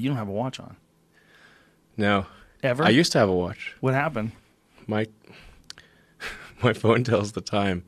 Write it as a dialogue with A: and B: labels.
A: but you don't have a watch on
B: No,
A: ever.
B: I used to have a watch.
A: what happened?
B: My my phone tells the time,